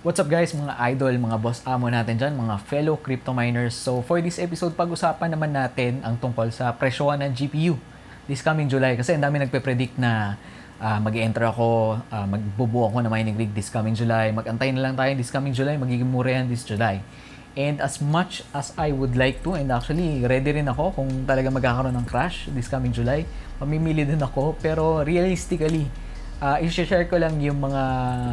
What's up guys, mga idol, mga boss amo natin dyan, mga fellow crypto miners. So for this episode, pag-usapan naman natin ang tungkol sa presyohan ng GPU this coming July. Kasi ang dami nagpe-predict na uh, mag-enter ako, uh, magbubuo ako ng mining rig this coming July. Mag-antay na lang tayo this coming July, magiging mura yan this July. And as much as I would like to, and actually ready rin ako kung talaga magkakaroon ng crash this coming July, mamimili din ako. Pero realistically, uh, i-share ko lang yung mga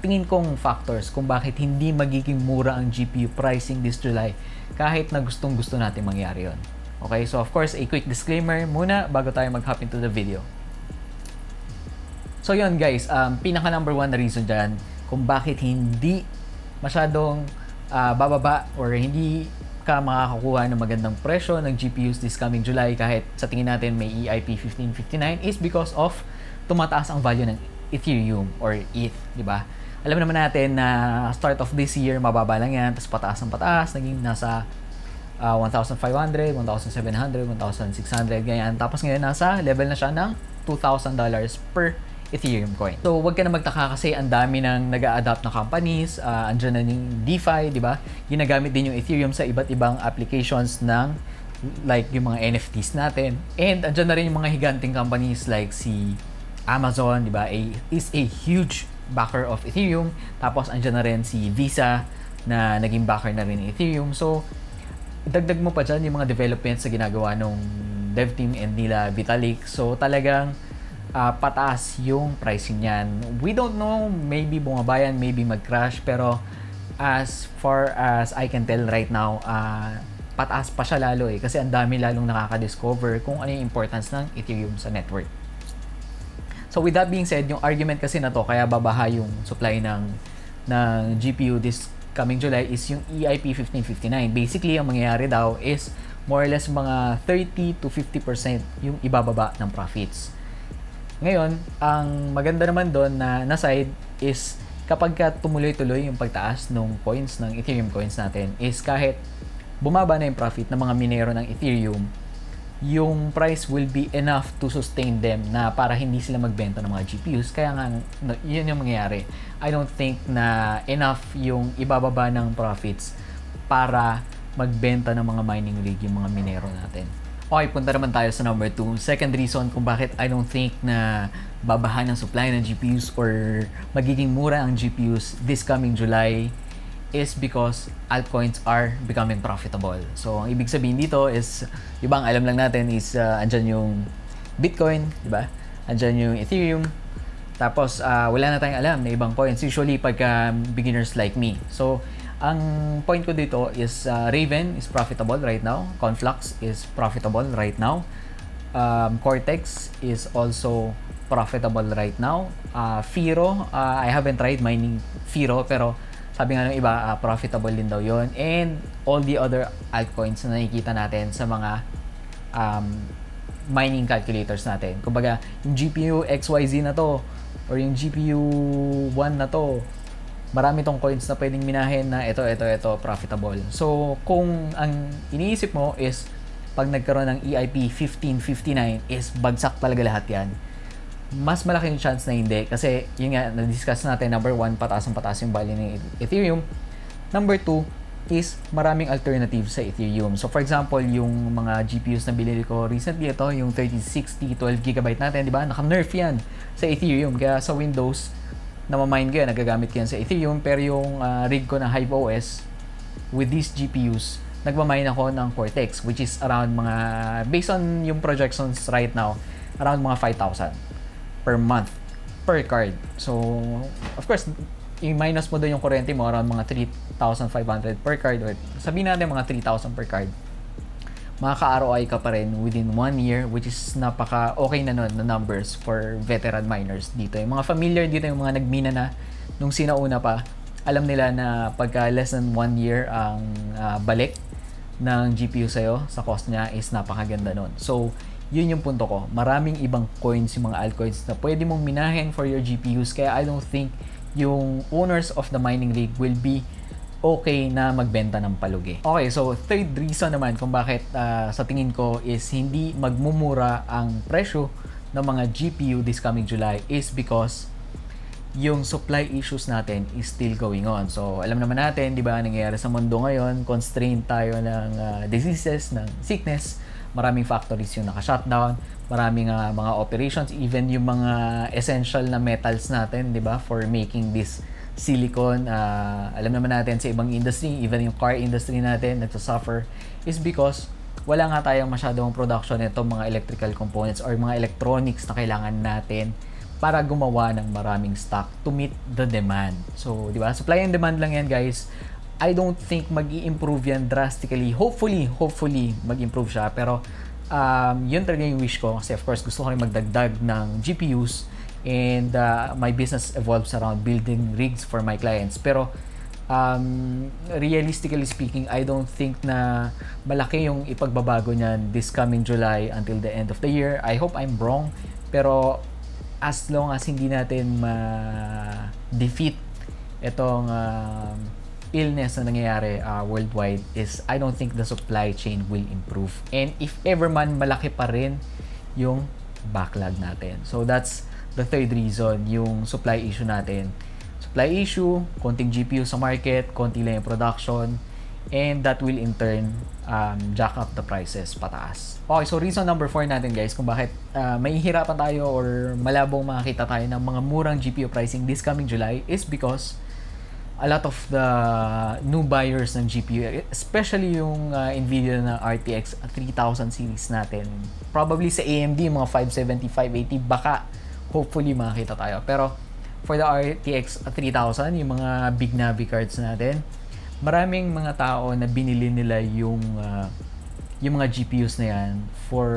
tingin kong factors kung bakit hindi magiging mura ang GPU pricing this July kahit na gustong gusto natin mangyari yon. Okay, so of course, a quick disclaimer muna bago tayo mag-hop into the video. So yun guys, um, pinaka number one reason dyan kung bakit hindi masyadong uh, bababa or hindi ka makakakuha ng magandang presyo ng GPUs this coming July kahit sa tingin natin may EIP 1559 is because of tumataas ang value ng Ethereum or ETH, di ba? Alam naman natin na start of this year, mababa lang yan, tapos pataas ng pataas, naging nasa uh, 1,500, 1,700, 1,600, ganyan. Tapos ngayon nasa level na siya ng $2,000 per Ethereum coin. So, wag ka na magtaka kasi ang dami nang nag adapt na companies, uh, andyan na yung DeFi, di ba? Ginagamit din yung Ethereum sa iba't ibang applications ng like yung mga NFTs natin. And andyan na rin yung mga higanting companies like si Amazon, di ba, is a huge backer of Ethereum. Tapos, andyan na rin si Visa na naging backer na rin ng Ethereum. So, dagdag mo pa dyan yung mga developments na ginagawa nung dev team and nila Vitalik. So, talagang uh, pataas yung pricing niyan. We don't know, maybe bumabayan, maybe mag-crash, pero as far as I can tell right now, uh, pataas pa siya lalo eh. Kasi ang dami lalong nakaka-discover kung ano yung importance ng Ethereum sa network. So with that being said, yung argument kasi na to kaya babaha yung supply ng ng GPU this coming July is yung EIP 1559. Basically, ang mangyayari daw is more or less mga 30 to 50% yung ibababa ng profits. Ngayon, ang maganda naman doon na na side is kapag ka tumuloy-tuloy yung pagtaas ng coins ng Ethereum coins natin is kahit bumaba na yung profit ng mga minero ng Ethereum, yung price will be enough to sustain them na para hindi sila magbenta ng mga GPUs. Kaya nga, yun yung mangyayari. I don't think na enough yung ibababa ng profits para magbenta ng mga mining rig yung mga minero natin. Okay, punta naman tayo sa number 2. Second reason kung bakit I don't think na babahan ng supply ng GPUs or magiging mura ang GPUs this coming July is because altcoins are becoming profitable. So, ang ibig sabihin dito is, yung bang alam lang natin is, uh, andyan yung Bitcoin, di ba? Andyan yung Ethereum. Tapos, uh, wala na tayong alam na ibang coins. Usually, pagka beginners like me. So, ang point ko dito is uh, Raven is profitable right now. Conflux is profitable right now. Um, Cortex is also profitable right now. Uh, Firo, uh, I haven't tried mining Firo pero sabi nga ng iba, uh, profitable din daw yon And all the other altcoins na nakikita natin sa mga um, mining calculators natin. Kumbaga, yung GPU XYZ na to, or yung GPU 1 na to, marami tong coins na pwedeng minahin na ito, ito, ito, profitable. So, kung ang iniisip mo is pag nagkaroon ng EIP 1559 is bagsak talaga lahat yan mas malaki yung chance na hindi. Kasi yun nga na-discuss natin number one pataas ang pataas yung value ng Ethereum. Number two is maraming alternatives sa Ethereum. So for example yung mga GPUs na binili ko recently ito yung 3060 12GB natin di ba? Naka-nerf yan sa Ethereum. Kaya sa Windows na mine ko yan nagagamit ko yan sa Ethereum. Pero yung uh, rig ko na Hive OS with these GPUs nagmamine ako ng Cortex which is around mga based on yung projections right now around mga 5,000 per month per card. So, of course, i-minus mo doon yung kuryente mo around mga 3,500 per card or sabihin natin mga 3,000 per card makaka-ROI ka pa rin within one year which is napaka okay na nun na numbers for veteran miners dito. Yung mga familiar dito, yung mga nagmina na nung sinauna pa, alam nila na pagka less than one year ang uh, balik ng GPU sa'yo sa cost niya is napakaganda nun. So, yun yung punto ko. Maraming ibang coins, yung mga altcoins na pwede mong minahin for your GPUs. Kaya I don't think yung owners of the mining rig will be okay na magbenta ng palugi. Okay, so third reason naman kung bakit uh, sa tingin ko is hindi magmumura ang presyo ng mga GPU this coming July is because yung supply issues natin is still going on. So, alam naman natin, di ba, nangyayari sa mundo ngayon, constrained tayo ng uh, diseases, ng sickness, maraming factories yung naka-shutdown, maraming uh, mga operations, even yung mga essential na metals natin, di ba, for making this silicon, uh, alam naman natin sa ibang industry, even yung car industry natin, nagsasuffer, is because wala nga tayong masyadong production nitong mga electrical components or mga electronics na kailangan natin para gumawa ng maraming stock to meet the demand. So, di ba? Supply and demand lang yan, guys. I don't think mag improve yan drastically. Hopefully, hopefully, mag-improve siya. Pero, um, yun talaga yung wish ko. Kasi, of course, gusto ko rin magdagdag ng GPUs and uh, my business evolves around building rigs for my clients. Pero, um, realistically speaking, I don't think na malaki yung ipagbabago niyan this coming July until the end of the year. I hope I'm wrong. Pero as long as hindi natin ma-defeat itong uh, illness na nangyayari uh, worldwide is I don't think the supply chain will improve. And if ever man malaki pa rin yung backlog natin. So that's the third reason, yung supply issue natin. Supply issue, konting GPU sa market, konti lang yung production, and that will in turn um, jack up the prices pataas. Okay, so reason number 4 natin guys kung bakit uh, mahihirapan tayo or malabong makakita tayo ng mga murang GPU pricing this coming July is because a lot of the new buyers ng GPU, especially yung uh, Nvidia na RTX 3000 series natin, probably sa AMD, mga 570, 580, baka hopefully makakita tayo. Pero for the RTX 3000, yung mga big Navi cards natin, maraming mga tao na binili nila yung uh, yung mga GPUs na yan for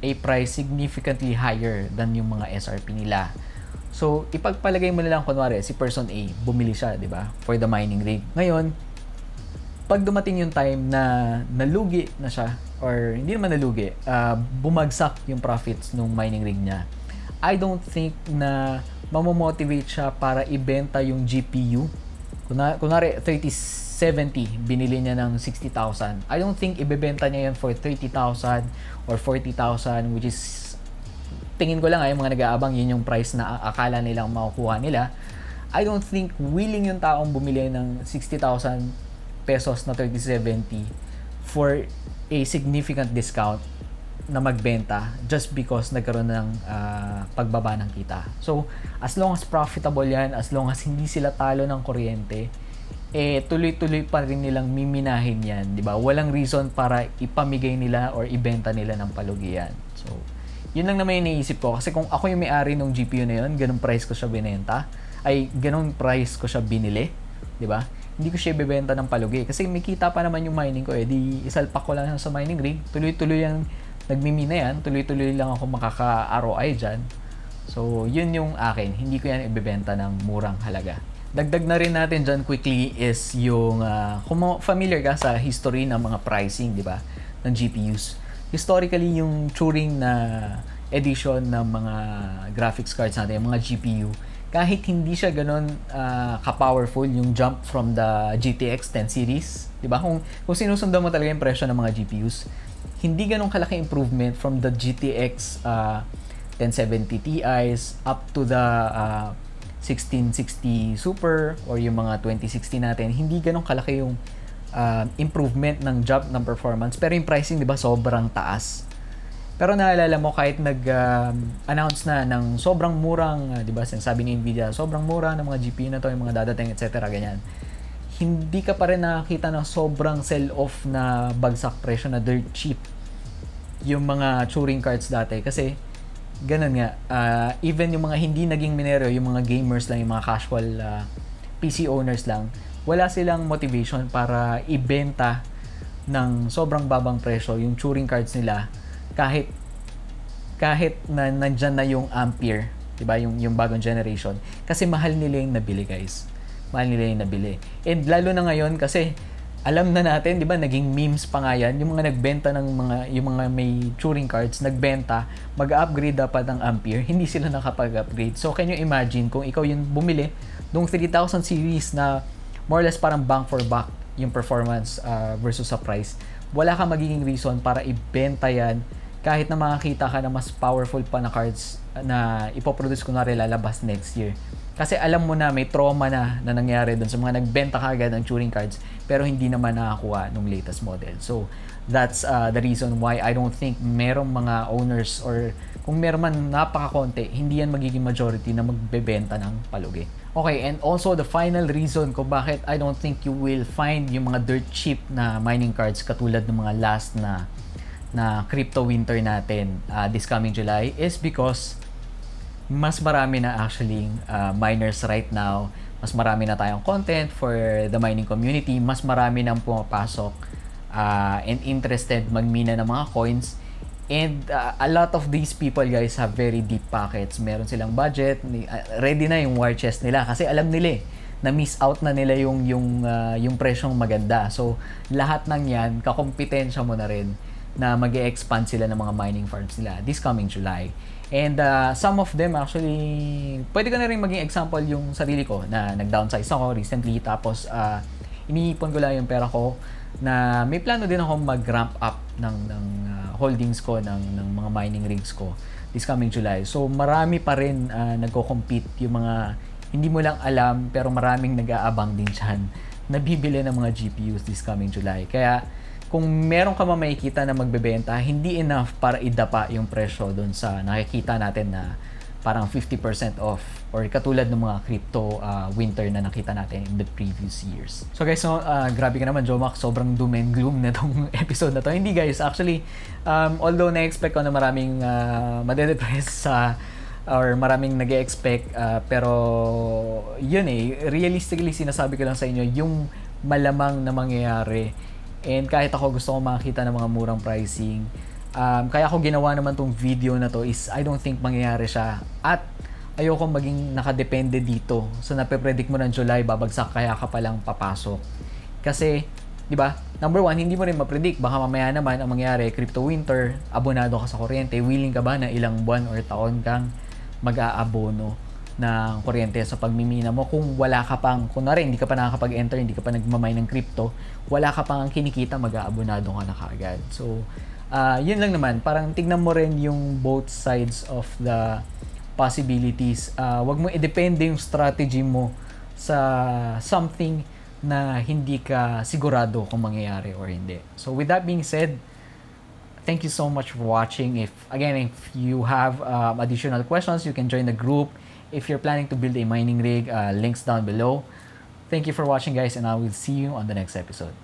a price significantly higher than yung mga SRP nila. So, ipagpalagay mo na lang kunwari, si person A, bumili siya, di ba? For the mining rig. Ngayon, pag dumating yung time na nalugi na siya, or hindi naman nalugi, uh, bumagsak yung profits ng mining rig niya, I don't think na mamomotivate siya para ibenta yung GPU. Kunwari, 30 70, binili niya ng 60,000. I don't think ibebenta niya yan for 30,000 or 40,000 which is tingin ko lang ay mga nag-aabang yun yung price na akala nilang makukuha nila. I don't think willing yung taong bumili ng 60,000 pesos na 3070 for a significant discount na magbenta just because nagkaroon ng uh, pagbaba ng kita. So, as long as profitable yan, as long as hindi sila talo ng kuryente, eh tuloy-tuloy pa rin nilang miminahin yan, 'di ba? Walang reason para ipamigay nila or ibenta nila ng palugi yan. So, yun lang naman yung iniisip ko kasi kung ako yung may-ari ng GPU na yun, ganung price ko siya binenta, ay ganung price ko siya binili, 'di ba? Hindi ko siya ibebenta ng palugi kasi may kita pa naman yung mining ko eh. Di isalpak ko lang sa mining rig, tuloy-tuloy yung nagmimina yan, tuloy-tuloy lang ako makaka-ROI diyan. So, yun yung akin. Hindi ko yan ibebenta ng murang halaga. Dagdag na rin natin dyan quickly is yung, uh, kung familiar ka sa history ng mga pricing, di ba, ng GPUs. Historically, yung Turing na edition ng mga graphics cards natin, yung mga GPU, kahit hindi siya ganun uh, ka-powerful yung jump from the GTX 10 series, 'di ba? Kung kung sinusundan mo talaga yung presyo ng mga GPUs, hindi ganun kalaki improvement from the GTX uh, 1070 Ti's up to the uh, 1660 Super or yung mga 2060 natin, hindi ganun kalaki yung uh, improvement ng jump ng performance. Pero yung pricing, di ba, sobrang taas. Pero naalala mo, kahit nag-announce um, na ng sobrang murang, uh, di ba, sinasabi ni Nvidia, sobrang mura ng mga GPU na to, yung mga dadating, etc. ganyan. Hindi ka pa rin nakakita ng sobrang sell-off na bagsak presyo na dirt cheap yung mga Turing cards dati. Kasi ganun nga, uh, even yung mga hindi naging minero, yung mga gamers lang, yung mga casual uh, ah, PC owners lang, wala silang motivation para ibenta ng sobrang babang presyo yung Turing cards nila kahit kahit na nandyan na yung Ampere, 'di ba? Yung yung bagong generation kasi mahal nila yung nabili, guys. Mahal nila yung nabili. And lalo na ngayon kasi alam na natin, 'di ba, naging memes pa nga yan, yung mga nagbenta ng mga yung mga may Turing cards, nagbenta, mag-upgrade dapat ng Ampere, hindi sila nakapag-upgrade. So can you imagine kung ikaw yung bumili ng 3000 series na more or less parang bank for buck yung performance uh, versus sa price, wala kang magiging reason para ibenta yan kahit na makakita ka na mas powerful pa na cards na ipoproduce ko na rin lalabas next year. Kasi alam mo na may trauma na na nangyari doon sa mga nagbenta ka agad ng Turing cards pero hindi naman nakakuha nung latest model. So that's uh, the reason why I don't think merong mga owners or kung meron man napakakonti, hindi yan magiging majority na magbebenta ng palugi. Okay, and also the final reason kung bakit I don't think you will find yung mga dirt cheap na mining cards katulad ng mga last na na crypto winter natin uh, this coming July is because mas marami na actually uh, miners right now. Mas marami na tayong content for the mining community. Mas marami nang pumapasok uh, and interested magmina ng mga coins. And uh, a lot of these people guys have very deep pockets. Meron silang budget, ready na yung war chest nila kasi alam nila eh, na miss out na nila yung yung uh, yung presyong maganda. So lahat ng 'yan kakompetensya mo na rin na mag expand sila ng mga mining farms nila this coming July. And uh, some of them actually, pwede ko na rin maging example yung sarili ko na nag-downsize ako recently tapos uh, iniipon ko lang yung pera ko na may plano din ako mag-ramp up ng, ng uh, holdings ko ng, ng mga mining rigs ko this coming July. So marami pa rin uh, nagko-compete yung mga hindi mo lang alam pero maraming nag-aabang din dyan na bibili ng mga GPUs this coming July. Kaya kung meron ka makikita na magbebenta, hindi enough para idapa yung presyo doon sa nakikita natin na parang 50% off or katulad ng mga crypto uh, winter na nakita natin in the previous years. So guys, so, uh, grabe ka naman Jomak, sobrang doom and gloom na tong episode na to. Hindi guys, actually, um, although na-expect ko na maraming uh, madedepress sa or maraming nag expect uh, pero yun eh, realistically sinasabi ko lang sa inyo, yung malamang na mangyayari And kahit ako gusto ko makakita ng mga murang pricing, um, kaya ako ginawa naman tong video na to is I don't think mangyayari siya. At ayoko maging nakadepende dito. So nape-predict mo ng July, babagsak kaya ka palang papasok. Kasi, di ba, number one, hindi mo rin ma-predict. Baka mamaya naman ang mangyari, crypto winter, abonado ka sa kuryente, willing ka ba na ilang buwan or taon kang mag-aabono ng kuryente sa pagmimina mo kung wala ka pang, kung rin, hindi ka pa nakakapag-enter, hindi ka pa nagmamay ng crypto, wala ka pang kinikita, mag-aabonado ka na kaagad. So, uh, yun lang naman. Parang tignan mo rin yung both sides of the possibilities. Uh, wag mo i-depende yung strategy mo sa something na hindi ka sigurado kung mangyayari or hindi. So, with that being said, thank you so much for watching. If again, if you have um, additional questions, you can join the group. If you're planning to build a mining rig, uh, links down below. Thank you for watching guys and I will see you on the next episode.